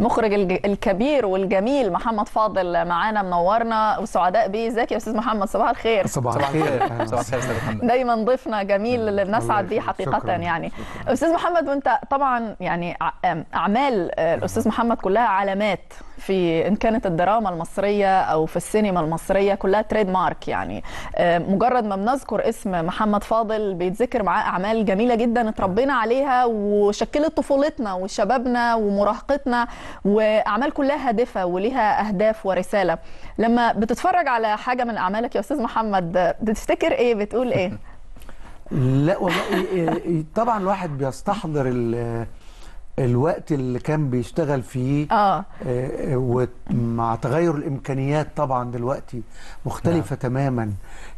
المخرج الج- الكبير والجميل محمد فاضل معانا منورنا. وسعداء بيه. ازيك يا أستاذ محمد؟ صباح الخير. صباح الخير. صباح الخير أستاذ محمد. دايما ضيفنا جميل اللي بنسعد بيه. حقيقه شكراً. يعني. أستاذ محمد وأنت طبعا يعني ع- أعمال الاستاذ محمد كلها علامات. في إن كانت الدراما المصرية أو في السينما المصرية كلها تريد مارك يعني. آه، مجرد ما بنذكر اسم محمد فاضل بيتذكر معاه أعمال جميلة جدا اتربينا عليها وشكلت طفولتنا وشبابنا ومراهقتنا وأعمال كلها هادفة وليها أهداف ورسالة. لما بتتفرج على حاجة من أعمالك يا أستاذ محمد بتفتكر إيه؟ بتقول إيه؟ لا والله إيه- إيه- طبعا الواحد بيستحضر الوقت اللي كان بيشتغل فيه آه آه، ومع تغير الإمكانيات طبعا دلوقتي مختلفة نعم. تماما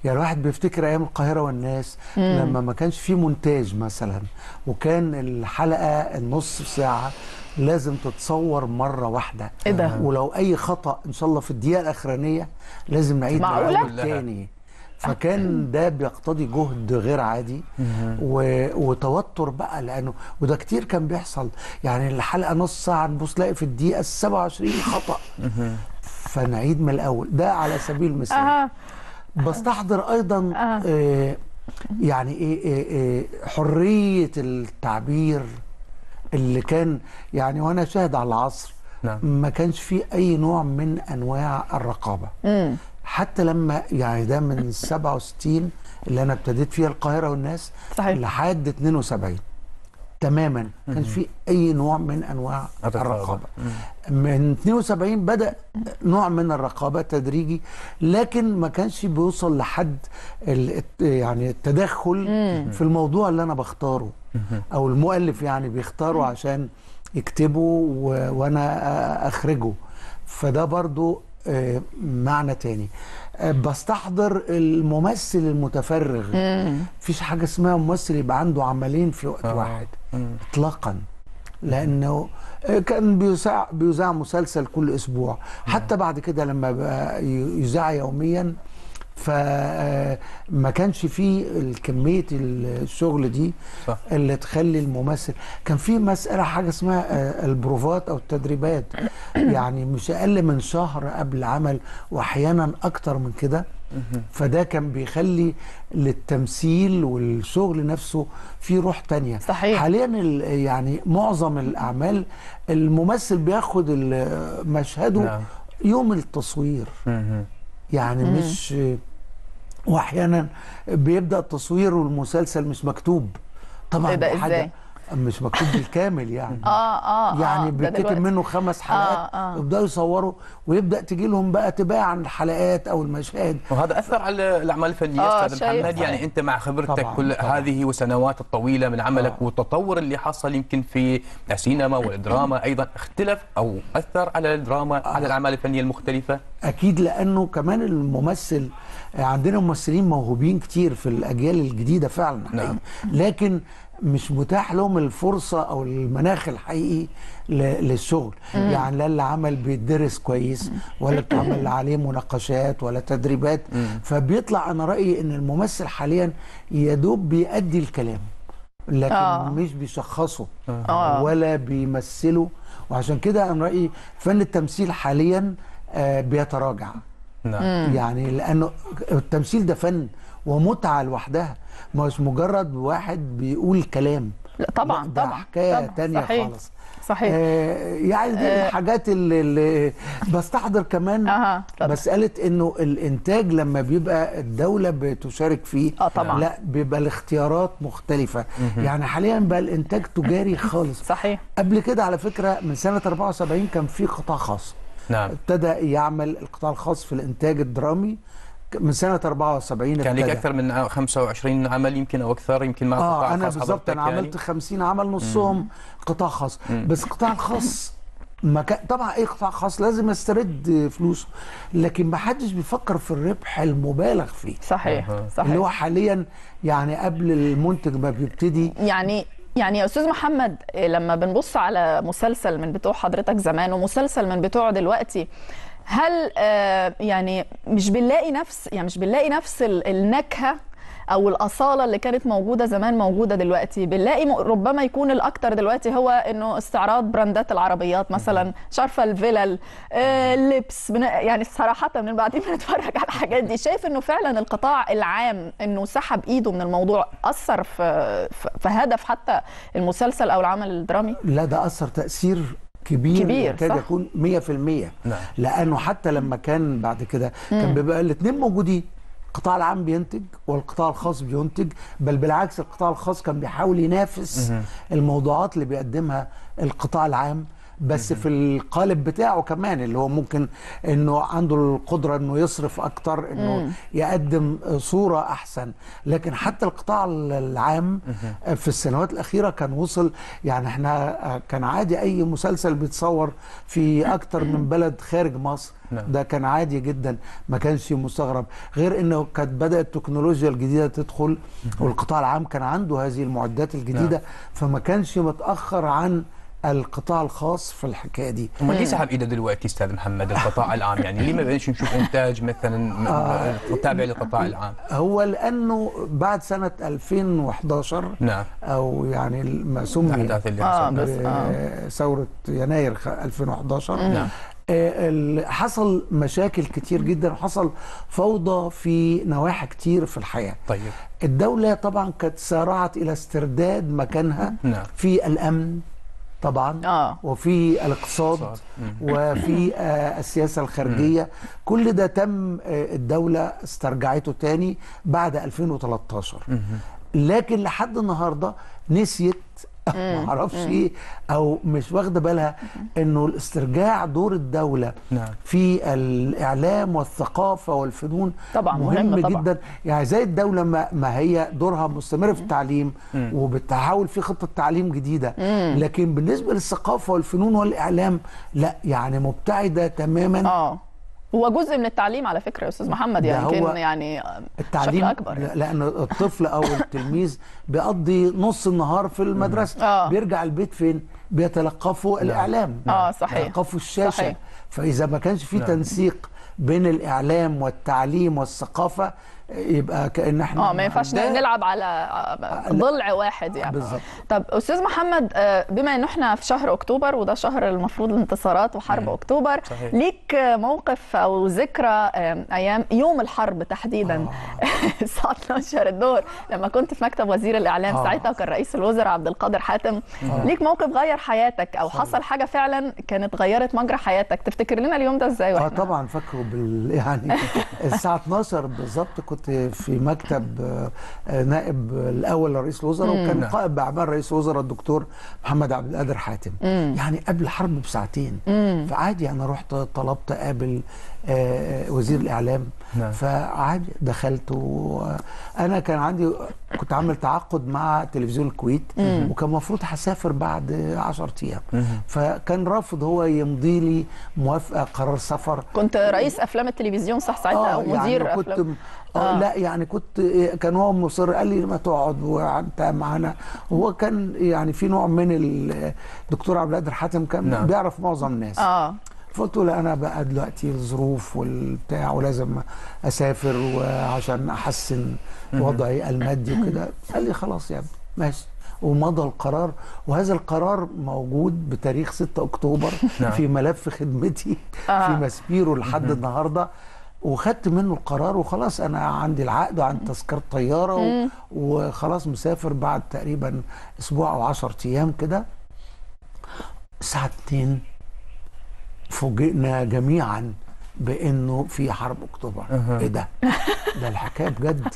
يعني الواحد بيفتكر أيام القاهرة والناس مم. لما ما كانش فيه مونتاج مثلا وكان الحلقة النص ساعة لازم تتصور مرة واحدة إيه ده ولو أي خطأ إن شاء الله في الدقيقة الأخرانية لازم نعيد معقولة؟ تاني فكان ده بيقتضي جهد غير عادي و... وتوتر بقى لأنه وده كتير كان بيحصل. يعني الحلقة نص ساعة نبص تلاقي في الدقيقة ال 27 خطأ. فنعيد من الأول. ده على سبيل المثال. بستحضر أيضا آه. يعني إيه, إيه, إيه حرية التعبير اللي كان يعني وأنا شاهد على العصر نعم. ما كانش فيه أي نوع من أنواع الرقابة. حتى لما يعني ده من 67 اللي أنا ابتديت فيها القاهرة والناس صحيح. لحد 72 تماما. ما كانش في أي نوع من أنواع. الرقابة. من 72 بدأ نوع من الرقابة تدريجي لكن ما كانش بيوصل لحد يعني التدخل في الموضوع اللي أنا بختاره. أو المؤلف يعني بيختاره عشان يكتبه وأنا أخرجه. فده برضو معنى تاني. آه، بستحضر الممثل المتفرغ. مفيش حاجة اسمها ممثل يبقى عنده عملين في وقت آه. واحد. اطلاقا. لأنه كان بيذاع بيذاع مسلسل كل أسبوع. حتى بعد كده لما يذاع يوميا فما كانش فيه كميه الشغل دي صح. اللي تخلي الممثل كان في مسألة حاجة اسمها آه، البروفات أو التدريبات يعني مش أقل من شهر قبل العمل وأحيانا أكتر من كده فده كان بيخلي للتمثيل والشغل نفسه في روح تانية صحيح. حاليا ال- يعني معظم الأعمال الممثل بياخد مشهده نعم. يوم التصوير يعني مش واحيانا بيبدأ التصوير والمسلسل مش مكتوب طبعا ده دي إزاي؟ مش مكتوب بالكامل يعني آه آه يعني آه، بيتكتب. منه خمس حلقات آه، آه. يبدأوا يصوروا ويبدأ تجي لهم بقى تباع الحلقات أو المشاهد وهذا أثر على الأعمال الفنية آه، أستاذ. محمد يعني أنت مع خبرتك طبعاً، كل طبعاً. هذه وسنوات الطويلة من عملك آه. والتطور اللي حصل يمكن في السينما والدراما أيضا اختلف أو أثر على الدراما على الأعمال الفنية المختلفة أكيد لأنه كمان الممثل عندنا ممثلين موهوبين كتير في الأجيال الجديدة فعلا نعم. لكن مش متاح لهم الفرصة أو المناخ الحقيقي للشغل. يعني لا اللي عمل بيدرس كويس ولا بتعمل عليه مناقشات ولا تدريبات. فبيطلع أنا رأيي إن الممثل حاليا يا دوب بيأدي الكلام لكن آه. مش بيشخصه آه. ولا بيمثله. وعشان كده أنا رأيي فن التمثيل حاليا آه، بيتراجع. نعم. يعني لأنه التمثيل ده فن ومتعة لوحدها. مش مجرد واحد بيقول كلام. لا طبعا لا، ده طبعا حكاية طبعا. تانية صحيح. خالص. صحيح. آه يعني دي آه. الحاجات اللي, اللي بستحضر كمان. طب مسألة إنه الإنتاج لما بيبقى الدولة بتشارك فيه آه طبعا. لا بيبقى الاختيارات مختلفة. يعني حاليا بقى الإنتاج تجاري خالص. صحيح. قبل كده على فكرة من سنة 74 كان في قطاع خاص. نعم. ابتدى يعمل القطاع الخاص في الإنتاج الدرامي. من سنة 74 كان لك. أكثر من 25 عمل يمكن أو أكثر يمكن مع آه القطاع أنا الخاص بالظبط أنا يعني. عملت 50 عمل نصهم قطاع خاص بس القطاع الخاص ما كان طبعا أي قطاع خاص لازم يسترد فلوسه لكن ما حدش بيفكر في الربح المبالغ فيه صحيح. صحيح اللي هو حاليا يعني قبل المنتج ما بيبتدي يعني يعني يا أستاذ محمد إيه، لما بنبص على مسلسل من بتوع حضرتك زمان ومسلسل من بتوع دلوقتي هل آه، يعني مش بنلاقي نفس يعني مش بنلاقي نفس ال- النكهة أو الأصالة اللي كانت موجودة زمان موجودة دلوقتي؟ بنلاقي ربما يكون الأكتر دلوقتي هو إنه استعراض براندات العربيات مثلا مش عارفه الفلل آه، اللبس بن- يعني صراحة من بعدين بنتفرج على الحاجات دي شايف إنه فعلا القطاع العام إنه سحب إيده من الموضوع أثر في- في هدف حتى المسلسل أو العمل الدرامي؟ لا ده أثر تأثير كبير كبير، يكاد صح. يكون 100% نعم. لأنه حتى لما كان بعد كده كان بيبقى الاثنين موجودين القطاع العام بينتج والقطاع الخاص بينتج بل بالعكس القطاع الخاص كان بيحاول ينافس الموضوعات اللي بيقدمها القطاع العام بس في القالب بتاعه كمان اللي هو ممكن إنه عنده القدرة إنه يصرف أكتر إنه يقدم صورة أحسن. لكن حتى القطاع العام في السنوات الأخيرة كان وصل يعني إحنا كان عادي أي مسلسل بيتصور في أكتر من بلد خارج مصر نعم. ده كان عادي جدا ما كانش مستغرب. غير إنه كانت بدأت التكنولوجيا الجديدة تدخل والقطاع العام كان عنده هذه المعدات الجديدة فما كانش متأخر عن القطاع الخاص في الحكاية دي. امال ليه سحب ايده دلوقتي أستاذ محمد القطاع العام يعني ليه ما بقيناش نشوف إنتاج مثلا م- تابع للقطاع العام. هو لأنه بعد سنة 2011 نعم. أو يعني ما سمي الاحداث اللي آه، بس آه. بثوره يناير خ- 2011 نعم. آه، حصل مشاكل كتير جدا وحصل فوضى في نواحي كتير في الحياة. طيب. الدولة طبعا كانت سارعت إلى استرداد مكانها نعم. في الأمن طبعا. آه. وفي الاقتصاد اقتصاد. وفي آه، السياسة الخارجية. كل ده تم آه، الدولة استرجعته تاني بعد 2013 لكن لحد النهارده نسيت ما أعرفش إيه أو مش واخده بالها انه الاسترجاع دور الدولة نعم. في الاعلام والثقافه والفنون طبعاً، مهم مهم طبعاً. جدا. يعني زي الدولة ما, ما هي دورها مستمر في التعليم وبتحاول في خطه تعليم جديده. لكن بالنسبة للثقافه والفنون والإعلام لا يعني مبتعده تماما آه. هو جزء من التعليم على فكرة يا أستاذ محمد يعني هو يمكن يعني التعليم بشكل أكبر يعني. لأن الطفل أو التلميذ بيقضي نص النهار في المدرسة آه. بيرجع البيت فين بيتلقفوا الإعلام آه، صحيح. بيتلقفوا الشاشة صحيح. فإذا ما كانش في نعم. تنسيق بين الإعلام والتعليم والثقافة يبقى كأن إحنا آه ما ينفعش نلعب على ضلع واحد يعني. بالظبط. طب أستاذ محمد آه، بما إن إحنا في شهر أكتوبر وده شهر المفروض الانتصارات وحرب مم. أكتوبر صحيح. ليك موقف أو ذكرى آه، أيام يوم الحرب تحديدا؟ الساعة 12 الظهر لما كنت في مكتب وزير الإعلام آه. ساعتها وكان رئيس الوزراء عبد القادر حاتم. ليك موقف غير حياتك أو حصل حاجة فعلا كانت غيرت مجرى حياتك؟ تفتكر لنا اليوم ده إزاي آه وإحنا طبعا فاكره بال يعني الساعة 12 بالظبط كنت في مكتب آه، آه، نائب الأول لرئيس الوزراء وكان نعم. قائد باعمال رئيس الوزراء الدكتور محمد عبد القادر حاتم. يعني قبل الحرب بساعتين. فعادي أنا رحت طلبت اقابل آه، وزير الإعلام. نعم. فعادي دخلت وأنا كان عندي كنت عامل تعاقد مع تلفزيون الكويت وكان المفروض هسافر بعد 10 أيام. فكان رافض هو يمضي لي موافقه قرار سفر. كنت رئيس أفلام التلفزيون صح ساعتها أو مدير يعني كنت أفلام؟ آه. آه. لا يعني كنت كان هو مصر قال لي ما تقعد وأنت معانا. هو كان يعني في نوع من الدكتور عبد القادر حاتم كان نعم. بيعرف معظم الناس. آه. فقلت له أنا بقى دلوقتي الظروف والبتاع ولازم أسافر وعشان أحسن وضعي المادي وكده. قال لي خلاص يا ابني ماشي. ومضى القرار وهذا القرار موجود بتاريخ 6 أكتوبر نعم. في ملف خدمتي آه. في مسبيرو لحد النهارده. وخدت منه القرار وخلاص أنا عندي العقد وعندي تذكرة طيارة وخلاص مسافر بعد تقريبا أسبوع أو 10 أيام كده. الساعة 2 فوجئنا جميعا بإنه في حرب أكتوبر. إيه ده؟ ده الحكاية بجد.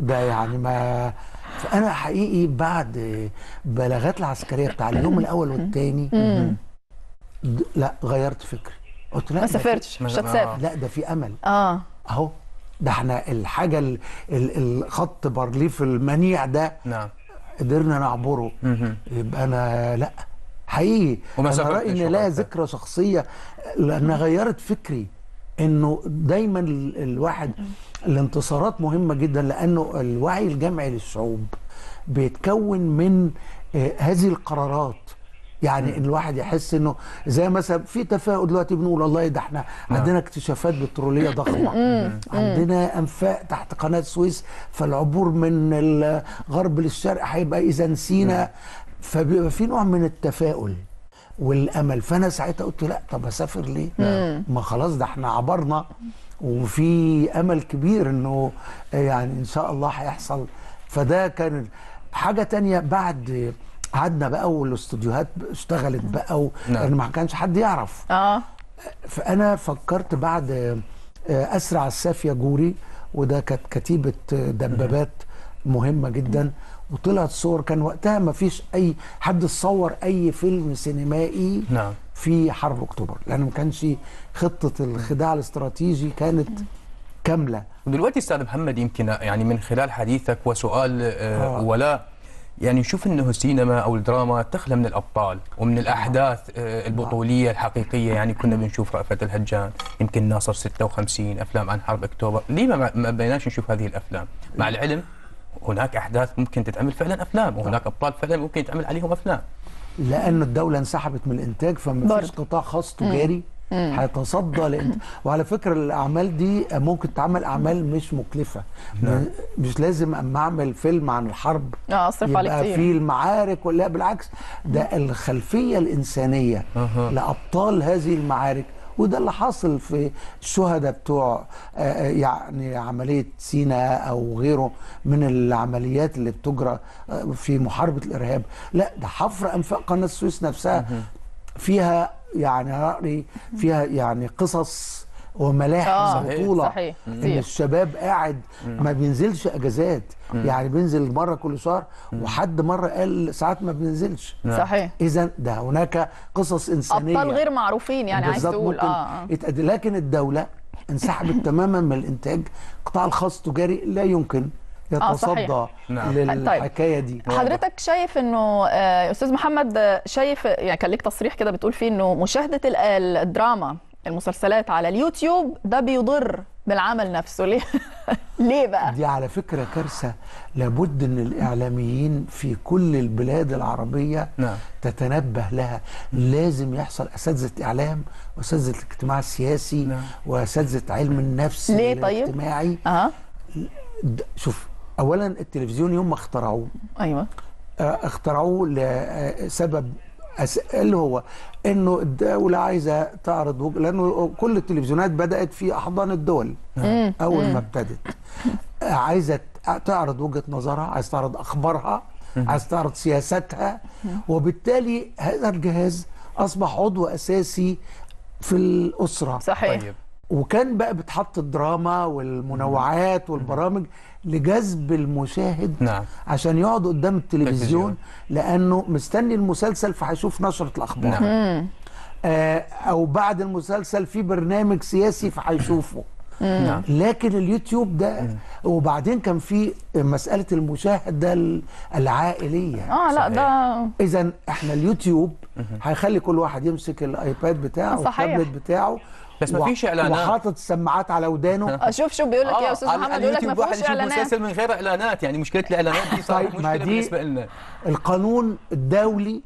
ده يعني ما فأنا حقيقي بعد بلاغات العسكرية بتاع اليوم الأول والثاني لا غيرت فكري. قلت لا ما ده في- سافرتش مش هتسافر. لا ده في أمل. آه. أهو ده إحنا الحاجة ال- ال- الخط بارليف المنيع ده. نعم. قدرنا نعبره. يبقى أنا لا. حقيقي. وما أنا رايي إن لها. ذكرى شخصية. لانها غيرت فكري إنه دايما ال- الواحد الانتصارات مهمة جدا لأنه الوعي الجمعي للشعوب بيتكون من آه، هذه القرارات. يعني ان الواحد يحس إنه زي مثلا في تفاؤل دلوقتي بنقول والله ده إحنا عندنا اكتشافات بترولية ضخمة. عندنا أنفاق تحت قناة السويس فالعبور من الغرب للشرق هيبقى إذا سينا فبيبقى في نوع من التفاؤل والأمل. فأنا ساعتها قلت لا طب أسافر ليه؟ ما خلاص ده إحنا عبرنا. وفي أمل كبير إنه يعني إن شاء الله هيحصل. فده كان حاجة تانية بعد قعدنا بقى والاستوديوهات اشتغلت بقى و... نعم. لأن ما كانش حد يعرف. آه. فأنا فكرت بعد آه، أسرع السافيه جوري وده كانت كتيبة آه، دبابات مهمة جدا وطلعت صور. كان وقتها ما فيش أي حد صور أي فيلم سينمائي نعم. في حرب أكتوبر لأن ما كانش خطة الخداع الاستراتيجي كانت كاملة. ودلوقتي أستاذ محمد يمكن يعني من خلال حديثك وسؤال آه آه. يعني نشوف إنه السينما أو الدراما تخلى من الأبطال ومن الأحداث آه البطولية الحقيقية. يعني كنا بنشوف رأفت الهجان يمكن ناصر 56 أفلام عن حرب اكتوبر ليه ما ما بيناش نشوف هذه الأفلام؟ مع العلم هناك أحداث ممكن تتعمل فعلا أفلام وهناك أبطال فعلا ممكن يتعمل عليهم أفلام. لأن الدولة انسحبت من الإنتاج فما فيش. قطاع خاص تجاري هيتصدى لانت وعلى فكرة الأعمال دي ممكن تعمل أعمال مش مكلفة. م- مش لازم أما أعمل فيلم عن الحرب آه اصرف عليه يبقى كتير. في المعارك ولا بالعكس ده الخلفية الإنسانية. لأبطال هذه المعارك وده اللي حاصل في الشهداء بتوع آه، آه، يعني عملية سينا أو غيره من العمليات اللي بتجرى آه، في محاربة الإرهاب. لا ده حفر أنفاق قناة السويس نفسها فيها يعني رأي فيها يعني قصص وملاحم آه، صحيح، بطوله صحيح، إن. الشباب قاعد ما بينزلش أجازات يعني بينزل مرة كل شهر وحد مرة قال ساعات ما بينزلش. صحيح. اذا ده هناك قصص إنسانية. أبطال غير معروفين يعني عايز تقول. ممكن آه, آه. لكن الدولة انسحبت تماما من الإنتاج. القطاع الخاص التجاري لا يمكن آه،. يتصدى نعم. للحكاية دي حضرتك شايف إنه آه، أستاذ محمد آه، شايف يعني كان ليك تصريح كده بتقول فيه إنه مشاهدة ال- ال- الدراما المسلسلات على اليوتيوب ده بيضر بالعمل نفسه ليه ليه بقى دي على فكرة كارثة لابد إن الإعلاميين في كل البلاد العربية نعم. تتنبه لها لازم يحصل أساتذة إعلام وأساتذة الاجتماع السياسي نعم. وأساتذة علم النفس ليه طيب؟ الاجتماعي د- شوف اولا التلفزيون يوم ما اخترعوه. أيوه. آه، اخترعوه لسبب اللي هو إنه الدولة عايزة تعرض. لأنه كل التلفزيونات بدأت في أحضان الدول. أول ما ابتدت. آه، عايزة تعرض وجهة نظرها عايزة تعرض أخبارها عايزة تعرض سياستها وبالتالي هذا الجهاز أصبح عضو أساسي في الأسرة. صحيح. طيب. وكان بقى بتحط الدراما والمنوعات والبرامج لجذب المشاهد نعم. عشان يقعد قدام تلفزيون. التلفزيون لأنه مستني المسلسل فهيشوف نشرة الأخبار نعم. آه أو بعد المسلسل في برنامج سياسي فهيشوفه نعم لكن اليوتيوب ده وبعدين كان في مسألة المشاهده ال- العائلية آه لا. ده اذا إحنا اليوتيوب هيخلي كل واحد يمسك الآيباد بتاعه صحيح. والتابلت بتاعه بس ما فيش إعلانات. وحاطط السماعات على ودانه أشوف شو بيقول لك يا أستاذ على- محمد على بيقول لك ما يشوف إعلانات مسلسل من غير إعلانات يعني مشكلة الإعلانات دي صارت طيب، مشكلة دي- بالنسبة لنا القانون الدولي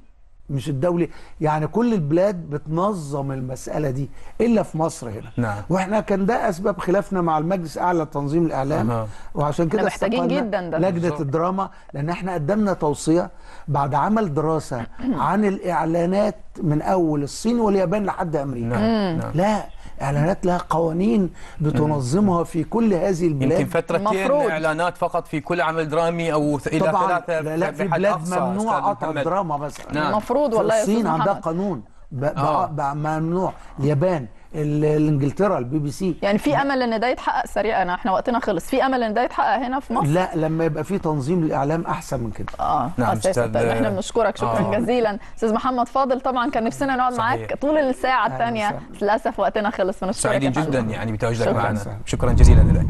مش الدولي يعني كل البلاد بتنظم المسألة دي إلا في مصر هنا نعم. وإحنا كان ده أسباب خلافنا مع المجلس الأعلى لتنظيم الإعلام أها. وعشان كده محتاجين جداً ده. لجنة بالظبط. الدراما لأن إحنا قدمنا توصية بعد عمل دراسة عن الإعلانات من أول الصين واليابان لحد أمريكا نعم نعم لا إعلانات لها قوانين بتنظمها في كل هذه البلاد يمكن فترتين. إعلانات فقط في كل عمل درامي أو إلى ثلاثة لا, لا في بلاد ممنوع قطع. الدراما مثلا نعم. المفروض والله الصين عندها قانون ب... آه. ممنوع اليابان ال- الانجلترا البي بي سي. يعني في أمل إن ده يتحقق؟ سريعا إحنا وقتنا خلص. في أمل إن ده يتحقق هنا في مصر؟ لا لما يبقى في تنظيم الاعلام أحسن من كده. آه نعم، أساسا. أستاذ- طيب إحنا بنشكرك. شكرا آه. جزيلا. أستاذ محمد فاضل طبعا كان نفسنا نقعد صحيح. معاك طول الساعة الثانية. للأسف وقتنا خلص فنشكرك يا سعيدين. جدا يعني بتواجدك. معنا. شكرا جزيلا لك.